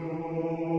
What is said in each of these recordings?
Senhor.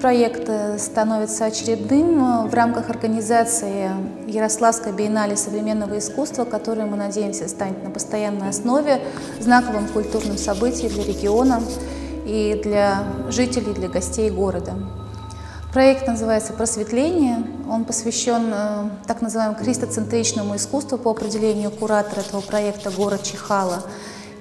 Проект э, становится очередным в рамках организации Ярославской биеннале современного искусства, которое, мы надеемся, станет на постоянной основе знаковым культурным событием для региона и для жителей, для гостей города. Проект называется «Просветление». Он посвящен э, так называемому кристоцентричному искусству по определению куратора этого проекта город Чехала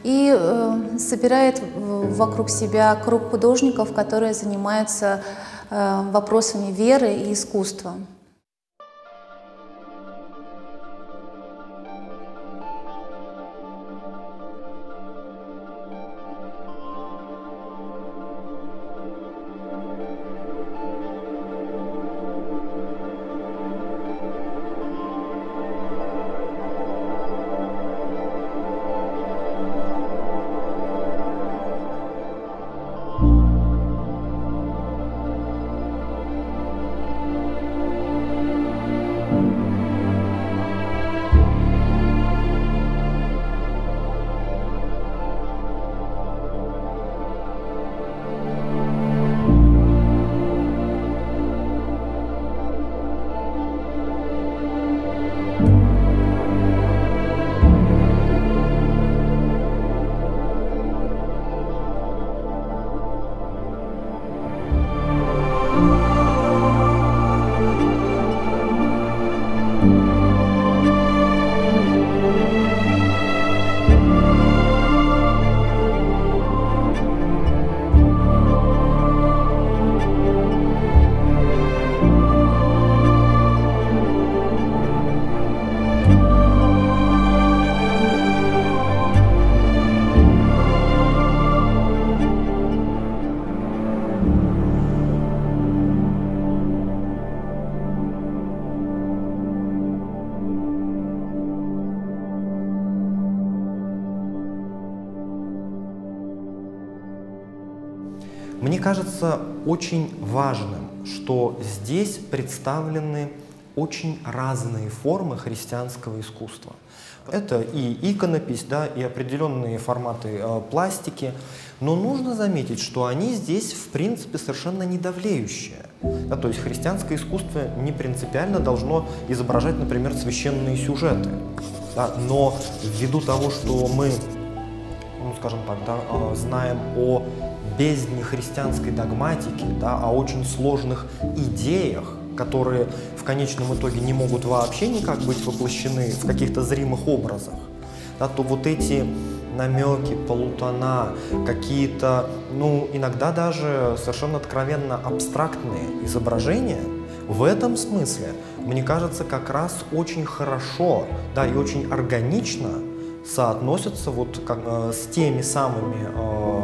и э, собирает вокруг себя круг художников, которые занимаются э, вопросами веры и искусства. Кажется очень важным, что здесь представлены очень разные формы христианского искусства. Это и иконопись, да, и определенные форматы э, пластики, но нужно заметить, что они здесь в принципе совершенно не давлеющие. Да, то есть христианское искусство не принципиально должно изображать, например, священные сюжеты. Да, но ввиду того, что мы, ну, скажем так, да, э, знаем о бездне христианской догматики, да, о очень сложных идеях, которые в конечном итоге не могут вообще никак быть воплощены в каких-то зримых образах, да, то вот эти намеки, полутона, какие-то, ну, иногда даже совершенно откровенно абстрактные изображения, в этом смысле, мне кажется, как раз очень хорошо, да, и очень органично соотносятся вот как, э, с теми самыми э,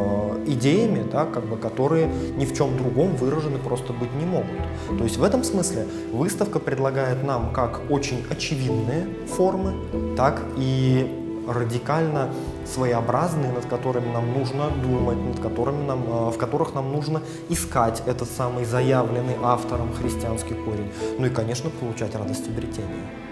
идеями, да, как бы, которые ни в чем другом выражены просто быть не могут. То есть в этом смысле выставка предлагает нам как очень очевидные формы, так и радикально своеобразные, над которыми нам нужно думать, над которыми нам, э, в которых нам нужно искать этот самый заявленный автором христианский корень. Ну и, конечно, получать радость обретения.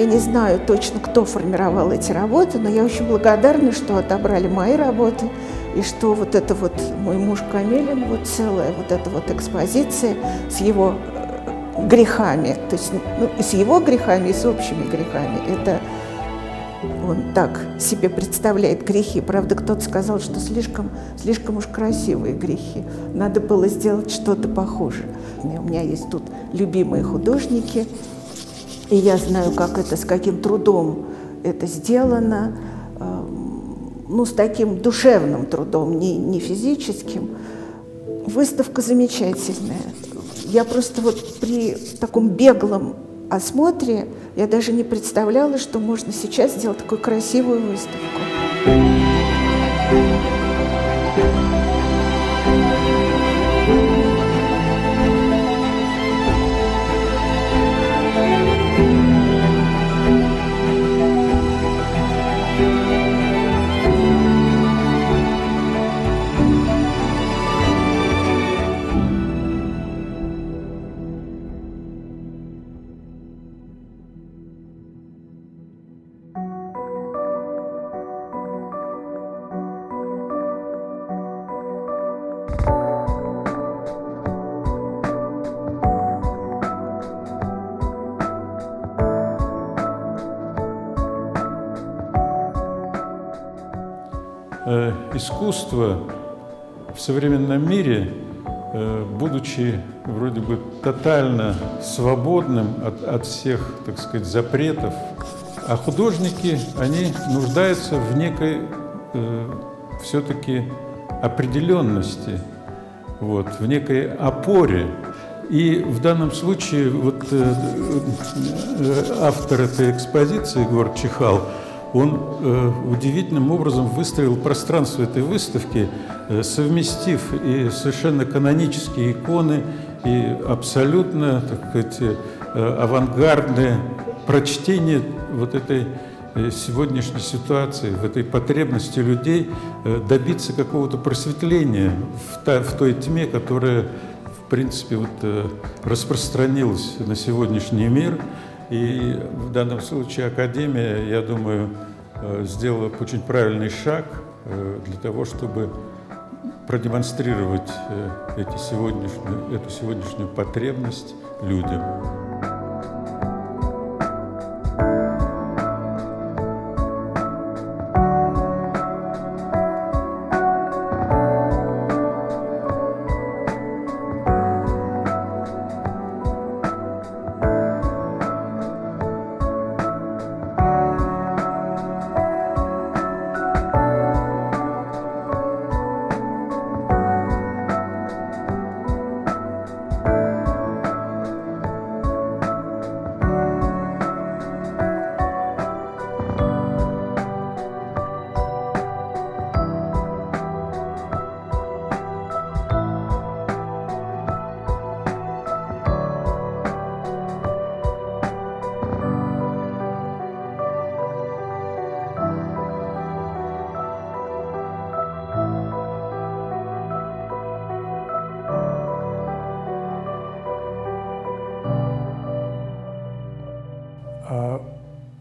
Я не знаю точно, кто формировал эти работы, но я очень благодарна, что отобрали мои работы, и что вот это вот мой муж Камелин, вот целая вот эта вот экспозиция с его э, грехами, то есть ну, и с его грехами, и с общими грехами. Это он так себе представляет грехи. Правда, кто-то сказал, что слишком, слишком уж красивые грехи. Надо было сделать что-то похожее. У меня есть тут любимые художники – и я знаю, как это, с каким трудом это сделано, эм, ну, с таким душевным трудом, не, не физическим. Выставка замечательная. Я просто вот при таком беглом осмотре я даже не представляла, что можно сейчас сделать такую красивую выставку. Искусство в современном мире, э, будучи вроде бы тотально свободным от, от всех, так сказать, запретов, а художники, они нуждаются в некой э, все-таки определенности, вот, в некой опоре. И в данном случае вот, э, э, автор этой экспозиции, Егор Чихал, он э, удивительным образом выстроил пространство этой выставки, э, совместив и совершенно канонические иконы, и абсолютно, так сказать, э, авангардное прочтение вот этой э, сегодняшней ситуации, в этой потребности людей э, добиться какого-то просветления в, та, в той тьме, которая, в принципе, вот, э, распространилась на сегодняшний мир. И в данном случае Академия, я думаю, сделала очень правильный шаг для того, чтобы продемонстрировать эти сегодняшнюю, эту сегодняшнюю потребность людям.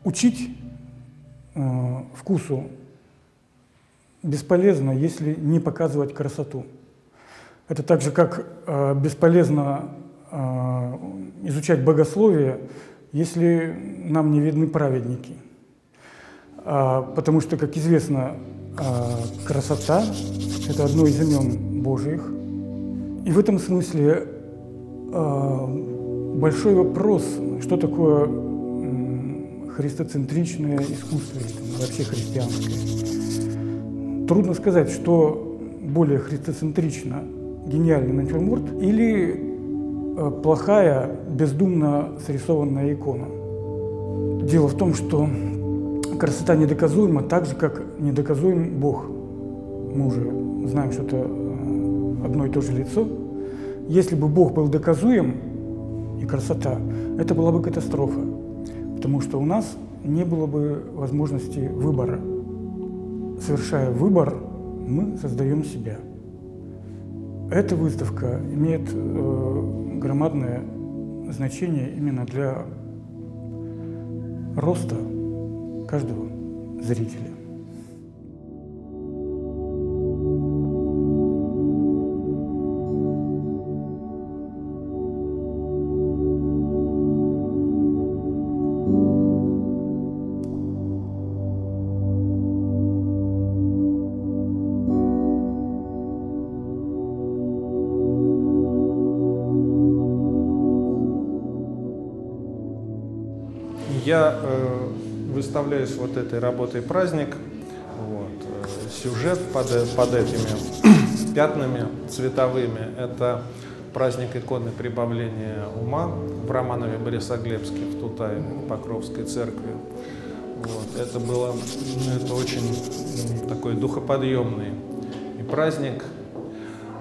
Учить э, вкусу бесполезно, если не показывать красоту. Это так же, как э, бесполезно э, изучать богословие, если нам не видны праведники. А, потому что, как известно, э, красота – это одно из имен Божьих. И в этом смысле э, большой вопрос, что такое христоцентричное искусство, вообще христианское. Трудно сказать, что более христоцентрично гениальный натюрморт или э, плохая, бездумно срисованная икона. Дело в том, что красота недоказуема так же, как недоказуем Бог. Мы уже знаем, что это э, одно и то же лицо. Если бы Бог был доказуем, и красота, это была бы катастрофа потому что у нас не было бы возможности выбора. Совершая выбор, мы создаем себя. Эта выставка имеет э, громадное значение именно для роста каждого зрителя. Я э, выставляюсь вот этой работой «Праздник». Вот. Э, сюжет под, под этими пятнами цветовыми – это праздник иконы прибавления ума в Романове Борисоглебске, в Тутаеве, Покровской церкви. Вот. Это было ну, это очень такой духоподъемный и праздник.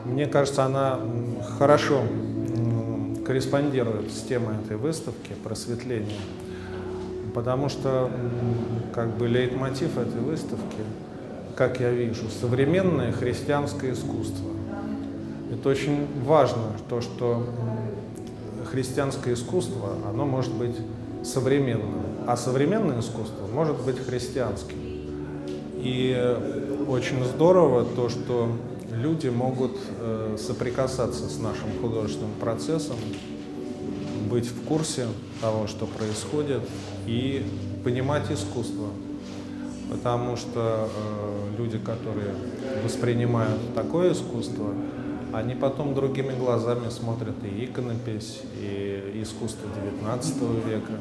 Мне кажется, она хорошо корреспондирует с темой этой выставки просветления потому что как бы лейтмотив этой выставки, как я вижу, современное христианское искусство. Это очень важно, то, что христианское искусство, оно может быть современным, а современное искусство может быть христианским. И очень здорово то, что люди могут э, соприкасаться с нашим художественным процессом, быть в курсе того, что происходит, и понимать искусство. потому что э, люди, которые воспринимают такое искусство, они потом другими глазами смотрят и иконопись, и искусство XIX века.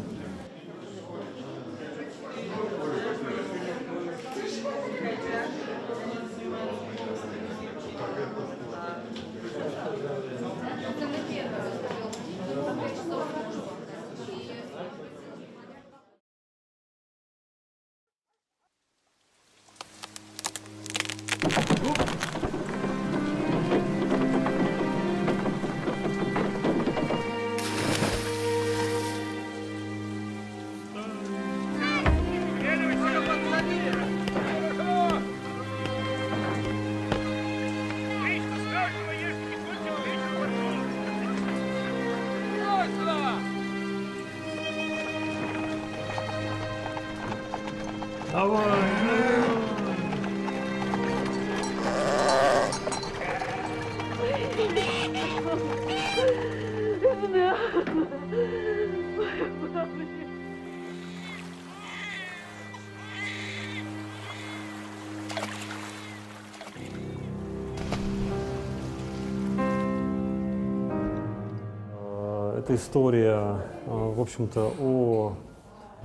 Это история, э, в общем-то, о,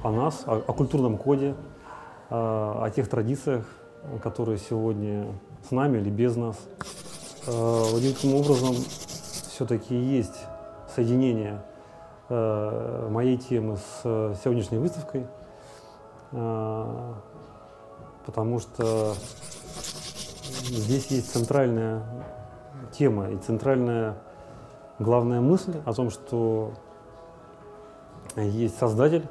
о нас, о, о культурном коде, о, о тех традициях, которые сегодня с нами или без нас. Удивительным образом все-таки есть соединение э, моей темы с сегодняшней выставкой, э, потому что здесь есть центральная тема и центральная главная мысль о том, что есть Создатель,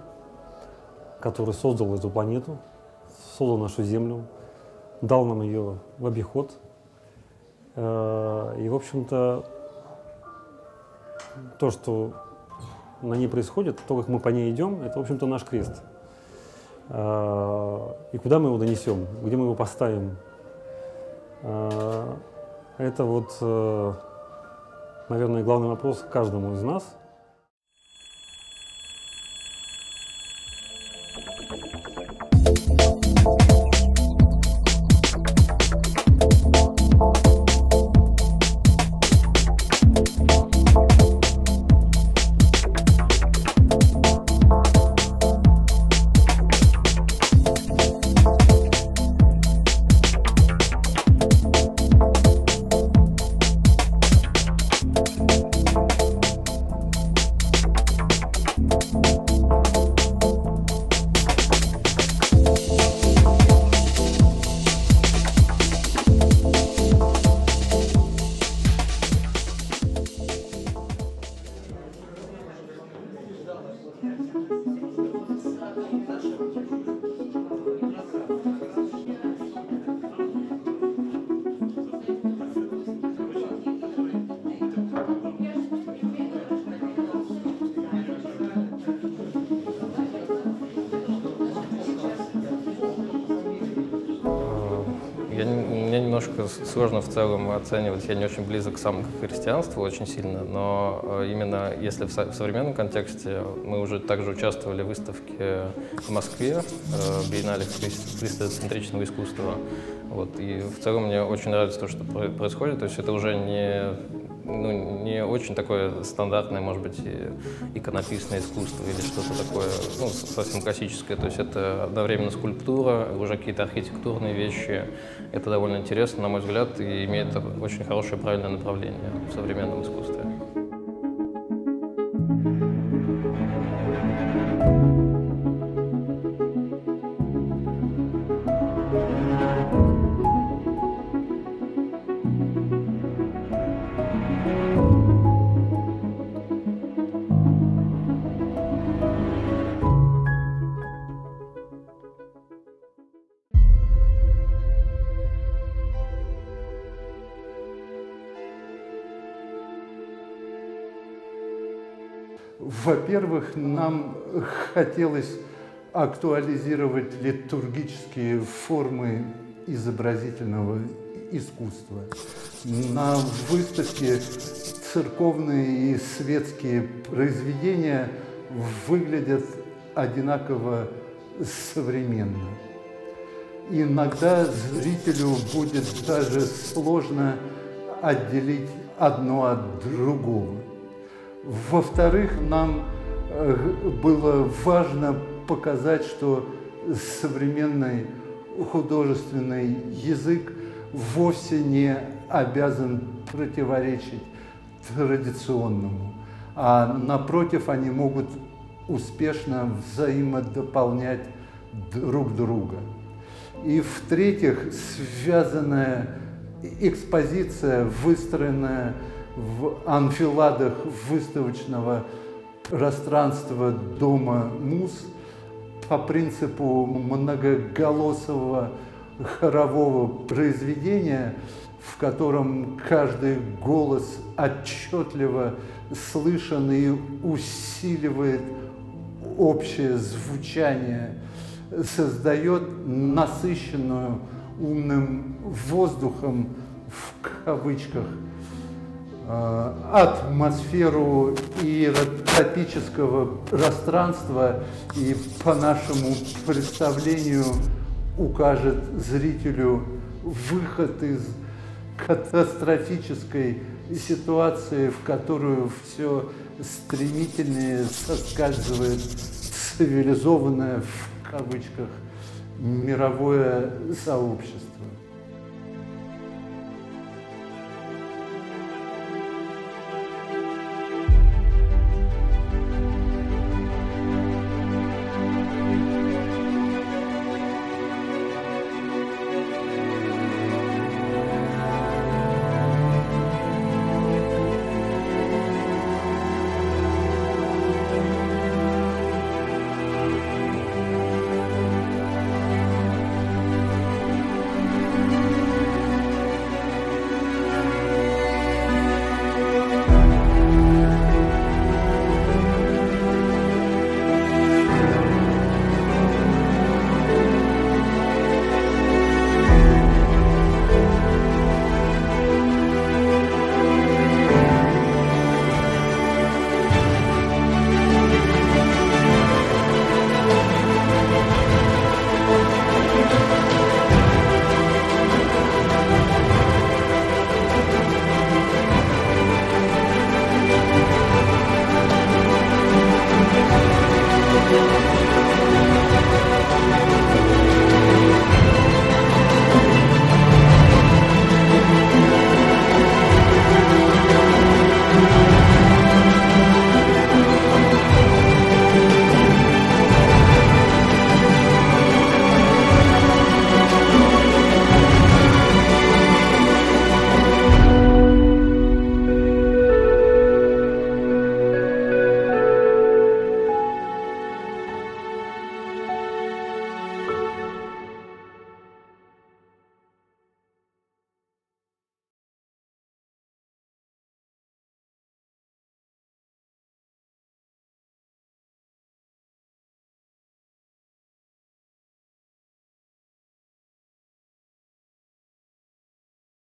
который создал эту планету, создал нашу Землю, дал нам ее в обиход. Э, и, в общем-то, то, что на ней происходит, то, как мы по ней идем, это, в общем-то, наш крест. Э, и куда мы его донесем, где мы его поставим, э, это вот наверное, главный вопрос каждому из нас – сложно в целом оценивать. Я не очень близок сам к христианству очень сильно, но э, именно если в, современном контексте мы уже также участвовали в выставке в Москве, э, биеннале христоцентричного искусства. Вот, и в целом мне очень нравится то, что происходит. То есть это уже не ну, не очень такое стандартное, может быть, иконописное искусство или что-то такое, ну, совсем классическое. То есть это одновременно скульптура, уже какие-то архитектурные вещи. Это довольно интересно, на мой взгляд, и имеет очень хорошее правильное направление в современном искусстве. Во-первых, нам хотелось актуализировать литургические формы изобразительного искусства. На выставке церковные и светские произведения выглядят одинаково современно. иногда зрителю будет даже сложно отделить одно от другого. Во-вторых, нам э, было важно показать, что современный художественный язык вовсе не обязан противоречить традиционному, а напротив они могут успешно взаимодополнять друг друга. И в-третьих, связанная экспозиция, выстроенная в анфиладах выставочного пространства Дома Муз по принципу многоголосого хорового произведения, в котором каждый голос отчетливо слышен и усиливает общее звучание, создает насыщенную умным воздухом в кавычках э, атмосферу иеротопического пространства и по нашему представлению укажет зрителю выход из катастрофической ситуации, в которую все стремительнее соскальзывает цивилизованное в кавычках мировое сообщество.